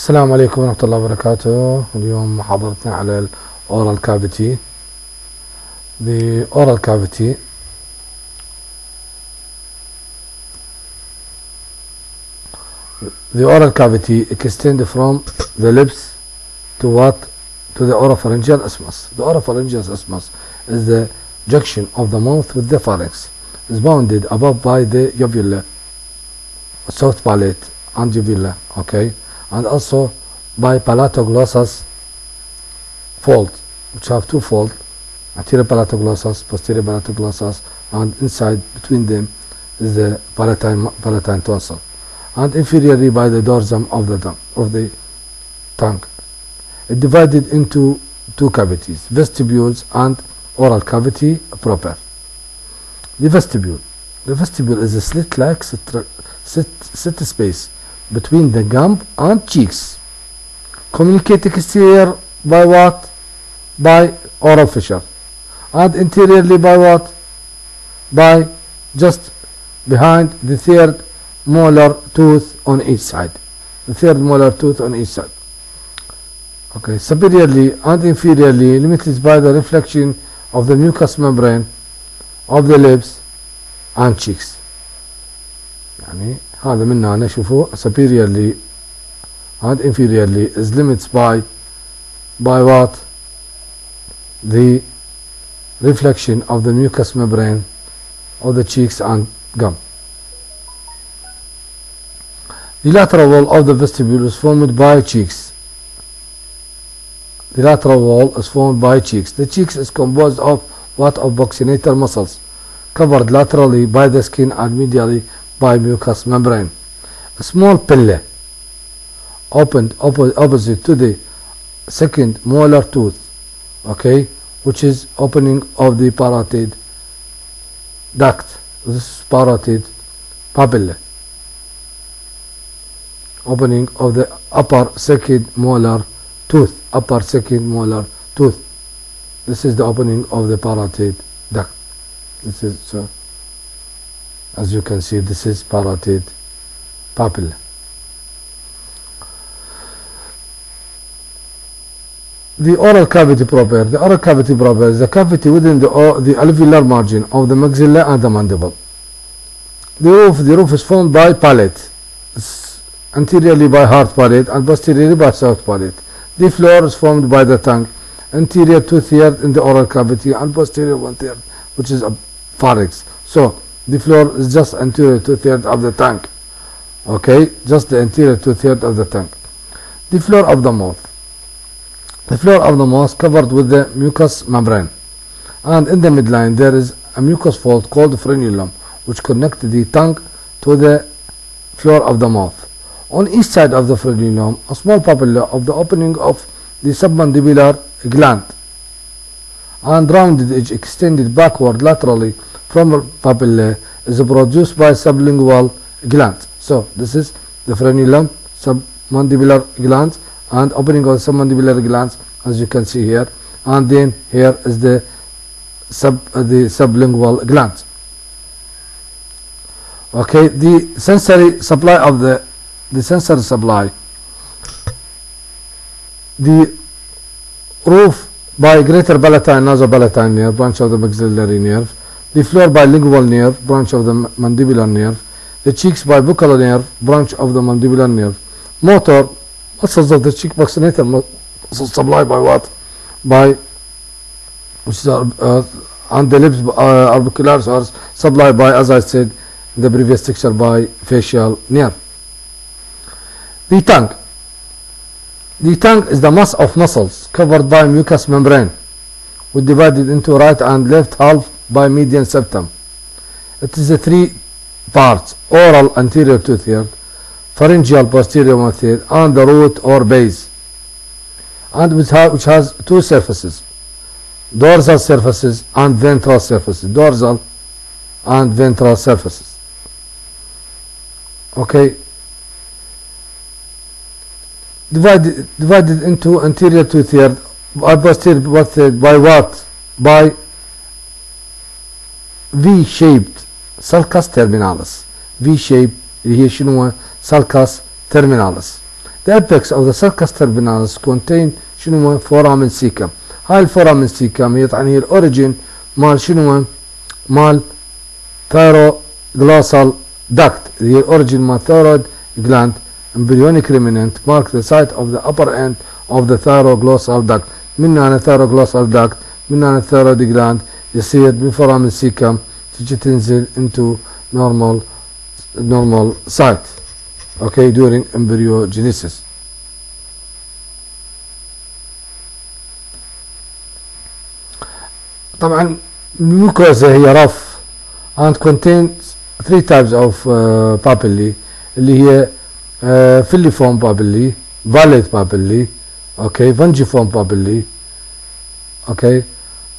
السلام عليكم ورحمة الله وبركاته اليوم محاضرتنا على ال oral cavity the oral cavity the oral cavity extends from the lips to what to the oropharyngeal isthmus the oropharyngeal isthmus is the junction of the mouth with the pharynx is bounded above by the uvula soft palate and uvula okay and also by palatoglossus fold which have two fold anterior palatoglossus posterior palatoglossus and inside between them is the palatine palatine tonsil. And inferiorly by the dorsum of the tongue of the tongue. It divided into two cavities vestibules and oral cavity proper. The vestibule. The vestibule is a slit like sit, sit space between the gum and cheeks communicate exterior by what by oral fissure and interiorly by what by just behind the third molar tooth on each side the third molar tooth on each side okay superiorly and inferiorly limited by the reflection of the mucous membrane of the lips and cheeks يعني هذا من هنا شوفوا superiorly and inferiorly is limited by by what the reflection of the mucous membrane of the cheeks and gum the lateral wall of the vestibule is formed by cheeks the lateral wall is formed by cheeks the cheeks is composed of what of buccinator muscles covered laterally by the skin and medially by mucous membrane. A small pillar opened oppo opposite to the second molar tooth, okay, which is opening of the parotid duct. This is parotid papilla. Opening of the upper second molar tooth, upper second molar tooth. This is the opening of the parotid duct. This is uh, as you can see this is parotid papilla the oral cavity proper the oral cavity proper is the cavity within the, uh, the alveolar margin of the maxilla and the mandible. The roof the roof is formed by palate. It's anteriorly by hard palate and posteriorly by soft palate. The floor is formed by the tongue anterior two third in the oral cavity and posterior one third which is a pharynx. So the floor is just anterior two third of the tongue okay? Just the anterior two third of the tongue the floor of the mouth. The floor of the mouth covered with the mucous membrane. And in the midline there is a mucous fold called frenulum which connects the tongue to the floor of the mouth. On each side of the frenulum a small papilla of the opening of the submandibular gland and rounded edge extended backward laterally from papilla is produced by sublingual glands. So this is the frenulum, submandibular glands and opening of submandibular glands as you can see here and then here is the sub uh, the sublingual glands. Okay, the sensory supply of the the sensory supply the roof by greater palatine nasopalatine nerve branch of the maxillary nerve the floor by lingual nerve, branch of the mandibular nerve, the cheeks by buccal nerve, branch of the mandibular nerve. Motor, muscles of the cheek buccinator muscles by what? By, which is, uh, and the lips uh, orbicularis are supplied by, as I said in the previous lecture, by facial nerve. The tongue. The tongue is the mass of muscles covered by mucous membrane, which divided into right and left half by median septum. It is a three parts, oral anterior two third, pharyngeal posterior one third, and the root or base, and which, ha which has two surfaces, dorsal surfaces and ventral surfaces, dorsal and ventral surfaces. Okay. Divided, divided into anterior two third, posterior one third, by what? By V-shaped sulcus terminalis V-shaped اللي هي شنو sulcus terminalis the apex of the sulcus terminalis contain شنو foramen cecum هاي الفورامين سيكم هي يعني هي الاوريجين مال شنو مال thyroglosal duct هي الاوريجين مال thyroid gland embryonic remnant mark the site of the upper end of the thyroglosal duct من هنا thyroglosal duct من هنا thyroid gland يصير بالفورامين سيكم تجي تنزل into normal normal site okay during embryogenesis طبعا الميوكوزا هي رف and contains three types of uh, papillae اللي هي uh, filiform papilli, vallate papilli, okay, fungiform papilli, okay,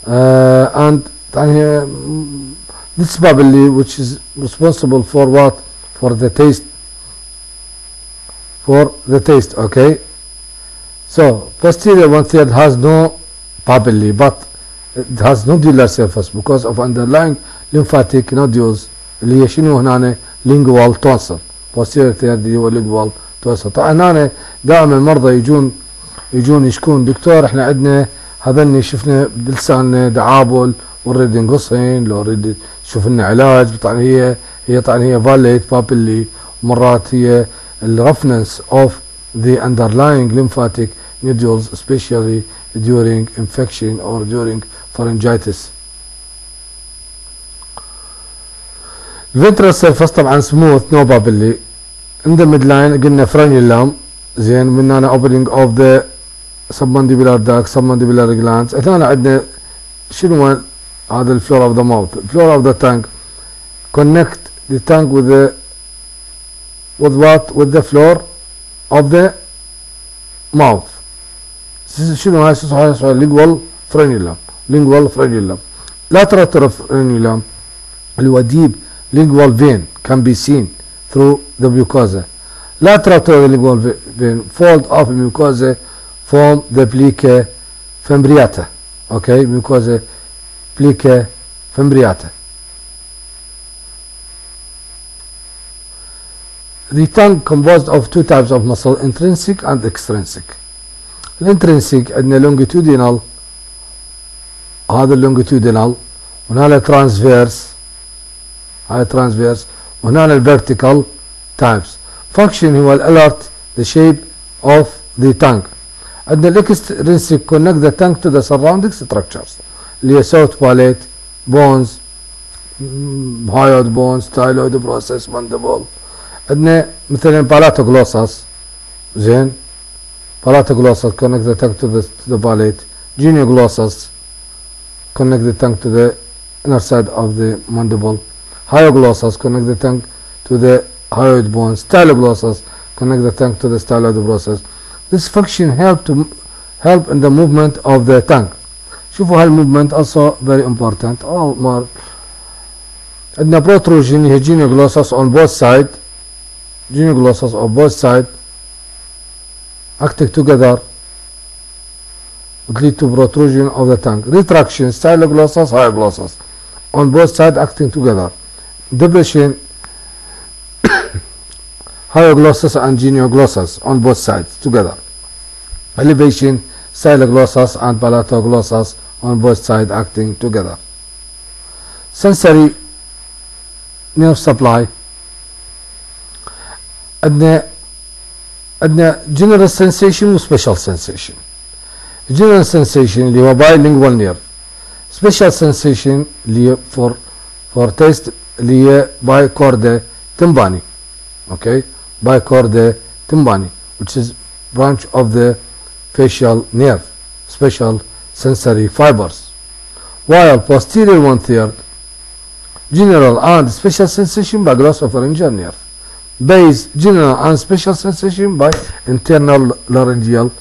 uh, and then mm, this papilli which is responsible for what? For the taste, for the taste, okay. So posterior one third has no papilli, but it has nodular surface because of underlying lymphatic nodules, lingual tonsil. اللي هو lingual tonsil طبعا هنا دائما المرضى يجون يجون يشكون. دكتور إحنا عندنا هذني شفنا بلساننا دعابل ونريد نقصهن لو نريد نشوف لنا علاج طبعا هي هي طبعا هي فاليت بابلي ومرات هي الرفنس of the underlying lymphatic nodules especially during infection or during pharyngitis. الفنترال سيرفس طبعا سموث نو بابلي in the midline قلنا فرانيولام زين من هنا opening of the submandibular duct submandibular glands هنا عندنا شنو هذا الفلور اوف ذا ماوث الفلور اوف ذا تانك connect the tongue with the with what with the floor of the mouth شنو هاي هاي lingual frenulum lingual frenulum lateral frenulum اللي هو deep lingual vein can be seen through the mucosa lateral to the lingual vein fold of mucosa form the plica fimbriata okay mucosa plica fimbriata the tongue composed of two types of muscle intrinsic and extrinsic الانترنسيك عندنا longitudinal هذا اللونجيتودينال وهنا ترانسفيرس هاي ترانسفيرس وهنا الفيرتيكال تايبس فانكشن هو الالرت the shape of the tongue عندنا الاكسترنسيك connect the tongue to the surrounding structures اللي هي south palate bones hyoid bones styloid process mandible عندنا مثلا بالاتوغلوسس زين palatoglossus connect the tongue to the, to the palate genioglossus connect the tongue to the inner side of the mandible hyoglossus connect the tongue to the hyoid bone styloglossus connect the tongue to the styloid process this function help to help in the movement of the tongue شوفوا هالmovement also very important all more عندنا protrusion هي genioglossus on both side genioglossus on both side acting together would lead to protrusion of the tongue. Retraction, styloglossus, hyoglossus on both sides acting together. division hyoglossus and genioglossus on both sides together. Elevation styloglossus and palatoglossus on both sides acting together. Sensory nerve supply عندنا the general sensation or special sensation. general sensation اللي lingual bilingual nerve. special sensation for for taste liye by chorda tympani. Okay, by chorda tympani, which is branch of the facial nerve, special sensory fibers. While posterior one third, general and special sensation by glossopharyngeal nerve. Base general and special sensation by internal laryngeal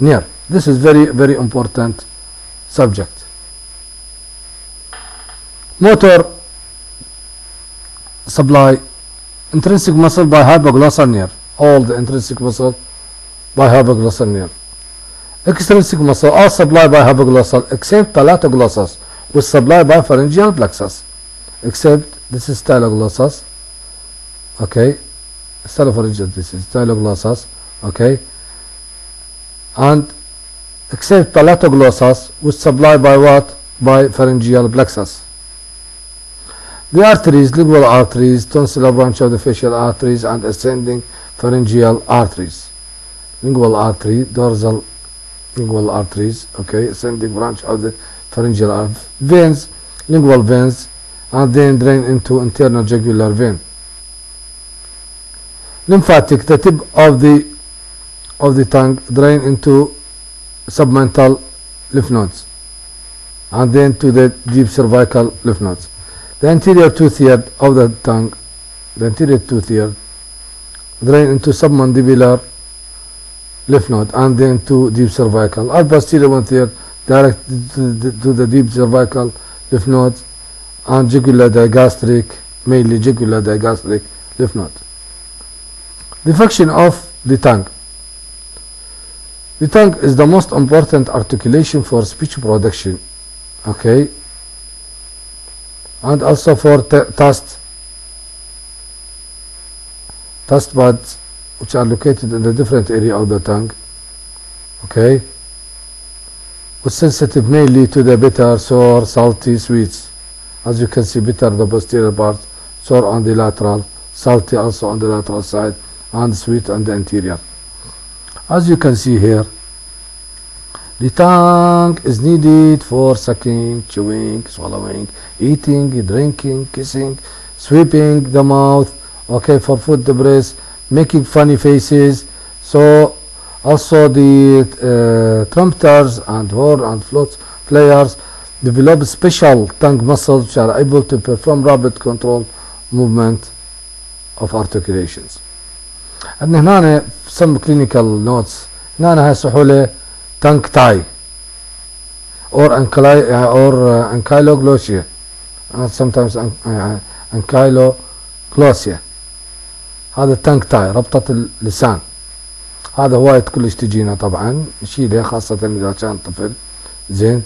nerve. This is very very important subject. Motor supply intrinsic muscle by nerve. All the intrinsic muscle by nerve. Extrinsic muscle are supplied by hypoglossal except palatoglossus which supplied by pharyngeal plexus. Except this is styloglossus okay? Stylopharyngeal is styloglossus okay? And except palatoglossus which supply by what? By pharyngeal plexus the arteries lingual arteries tonsillar branch of the facial arteries and ascending pharyngeal arteries. Lingual artery dorsal lingual arteries okay ascending branch of the pharyngeal veins lingual veins and then drain into internal jugular vein. Lymphatic the tip of the of the tongue drain into submental lymph nodes and then to the deep cervical lymph nodes the anterior two-third of the tongue the anterior two-third drain into submandibular lymph node and then to deep cervical. Or posterior one-third direct to the, to the deep cervical lymph nodes and jugular digastric mainly jugular digastric lymph node the function of the tongue the tongue is the most important articulation for speech production okay and also for taste taste buds which are located in the different area of the tongue. Okay? Was sensitive mainly to the bitter sour salty sweets. As you can see bitter the posterior part sour on the lateral salty also on the lateral side and sweet on the anterior. As you can see here the tongue is needed for sucking, chewing, swallowing, eating, drinking, kissing, sweeping the mouth, okay, for food debris, making funny faces. So also the uh, trumpeters and horn and flute players develop special tongue muscles which are able to perform rapid control movement of articulations. عندنا هنا some clinical notes هنا هاي سحولة tie or ankyli or uh, ankyloglosia uh, sometimes an, uh, هذا tongue tie ربطة اللسان هذا وايد كلش تجينا طبعا نشيلها خاصة إذا كان طفل زين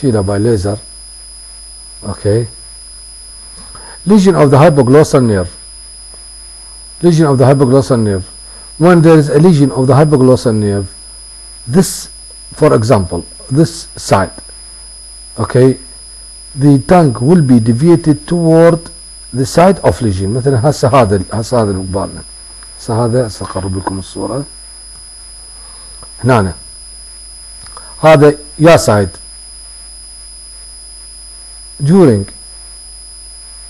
شيلها باي ليزر أوكي lesion of the hypoglossal nerve lesion of the hypoglossal nerve when there is a lesion of the hypoglossal nerve this for example this side okay the tongue will be deviated toward the side of lesion مثلا هسه هذا هسه هذا اللي قبالنا هسه هذا هسه اقرب لكم الصوره هنا هذا يا سايد during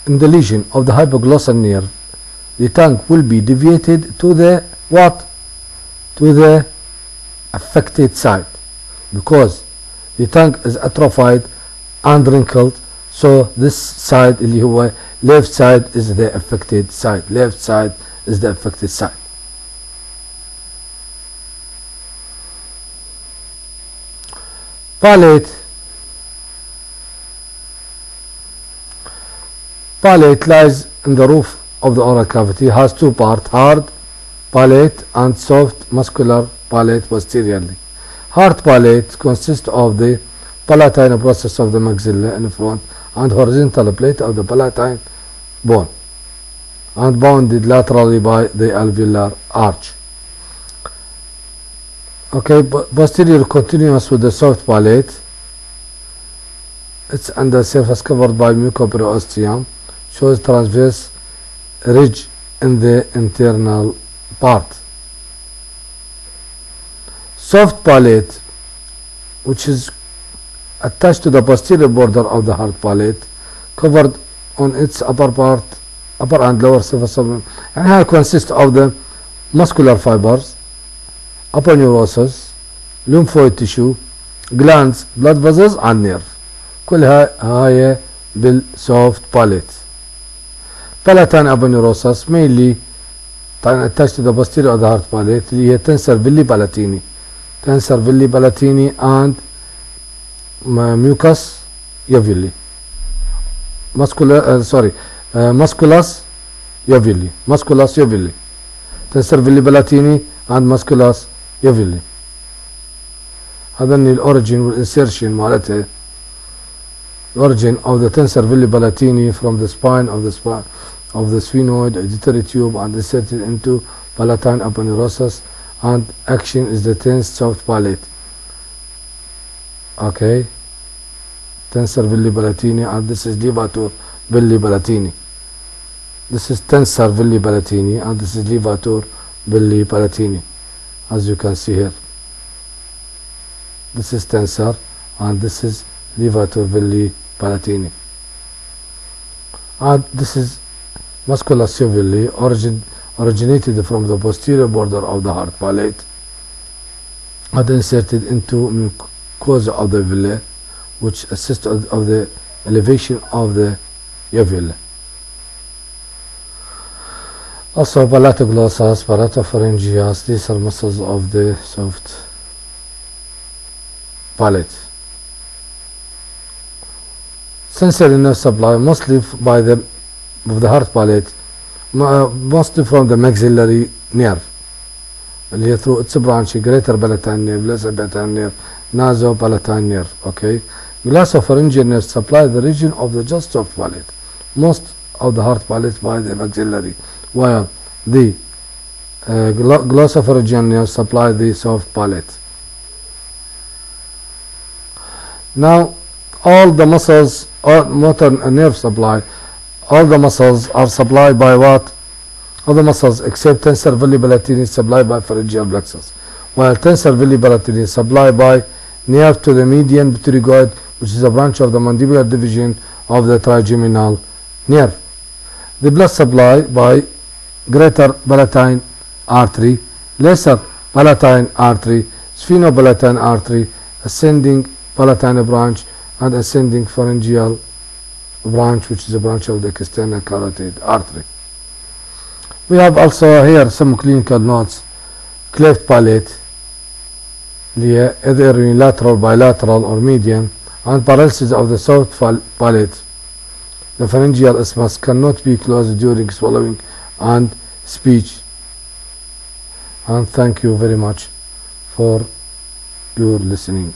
in the lesion of the hypoglossal nerve the tongue will be deviated to the what to the affected side because the tongue is atrophied and wrinkled so this side اللي هو left side is the affected side left side is the affected side palate palate lies in the roof of the oral cavity has two parts hard palate and soft muscular palate posteriorly hard palate consists of the palatine process of the maxilla in front and horizontal plate of the palatine bone and bounded laterally by the alveolar arch. Okay, posterior continuous with the soft palate. Its under surface covered by mucoperiosteum shows transverse ridge in the internal part soft palate which is attached to the posterior border of the hard palate covered on its upper part upper and lower surface of and here consists of the muscular fibers aponeurosis lymphoid tissue glands blood vessels and nerve. كلها هاي بالsoft palate. Palatine aponeurosis mainly attached to the posterior of the hard palate اللي هي تنسر باللي palatini tensor veli palatini and mucus uvuli muscular uh, sorry uh, musculus uvuli musculus uvuli tensor veli palatini and musculus uvuli هذا الاوريجين والانسيرشن مالته. origin of the tensor veli palatini from the spine of the spine of the sphenoid auditory tube and inserted into palatine aponeurosis and action is the tense soft palate. Okay? Tensor veli palatini and this is levator veli palatini this is tensor veli palatini and this is levator veli palatini as you can see here. This is tensor and this is levator veli palatini and this is musculus villi origin originated from the posterior border of the hard palate and inserted into mucosa of the villi which assists of, the elevation of the uvula. Also palatoglossus, palatopharyngeus, these are muscles of the soft palate. Sensory nerve supply mostly by the of the hard palate mostly from the maxillary nerve it's a branch greater palatine nerve lesser palatine nerve nasopalatine nerve okay? Glossopharyngeal nerve supply the region of the soft palate. Most of the hard palate by the maxillary. While uh, the uh, glossopharyngeal nerve supply the soft palate. Now all the muscles or motor nerve supply all the muscles are supplied by what? All the muscles except tensor veli palatini supplied by pharyngeal plexus. While tensor veli palatini supplied by nerve to the median pterygoid which is a branch of the mandibular division of the trigeminal nerve. The blood supply by greater palatine artery, lesser palatine artery, sphenopalatine artery, ascending palatine branch and ascending pharyngeal branch which is a branch of the external carotid artery. We have also here some clinical notes cleft palate either unilateral, bilateral or median and paralysis of the soft palate. The pharyngeal isthmus cannot be closed during swallowing and speech. And thank you very much for your listening.